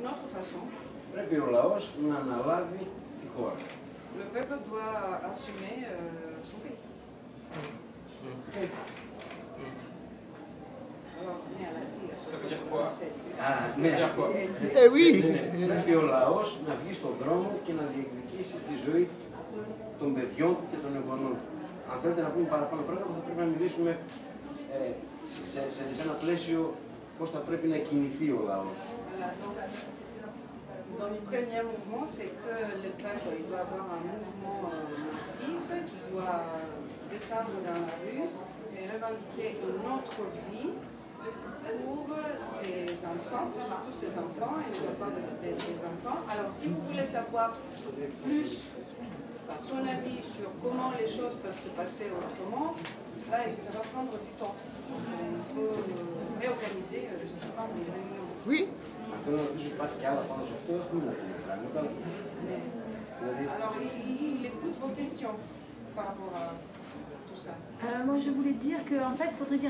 d'une autre façon. Πρέπει ο λαός να αναλάβει τη χώρα. Le peuple doit assumer euh, son pays. Alors, né à la tire. Ça veut dire quoi; Α, ναι. dire quoi; Eh oui Ναι, Πρέπει ο λαός να βγει στον δρόμο και να διεκδικήσει τη ζωή των παιδιών του και των εγγονών του. Αν θέλετε να πούμε παραπάνω πράγματα, θα πρέπει να μιλήσουμε ε, σε, σε, σε ένα πλαίσιο πώς θα πρέπει να κινηθεί ο λαός. Voilà, donc, donc, le premier mouvement, c'est que le peuple il doit avoir un mouvement euh, massif qui doit descendre dans la rue et revendiquer une autre vie pour ses enfants, c'est surtout ses enfants et les enfants de- de- des enfants. Alors, si vous voulez savoir plus enfin, son avis sur comment les choses peuvent se passer autrement, là, ça va prendre du temps. Euh, je ne sais pas, mais réunions. Oui. Alors, il, écoute vos questions par rapport à tout ça. Euh, moi, je voulais dire qu'en en fait, il faudrait dire...